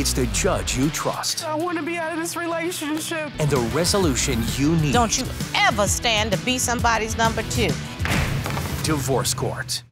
It's the judge you trust. I want to be out of this relationship. And the resolution you need. Don't you ever stand to be somebody's number two. Divorce Court.